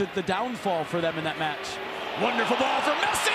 to the downfall for them in that match. Wonderful ball from Messi!